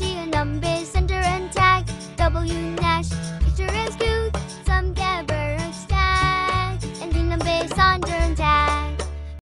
India Center and Tag. W Nash Picture and Some Gabber and Stag. And the Numbers Center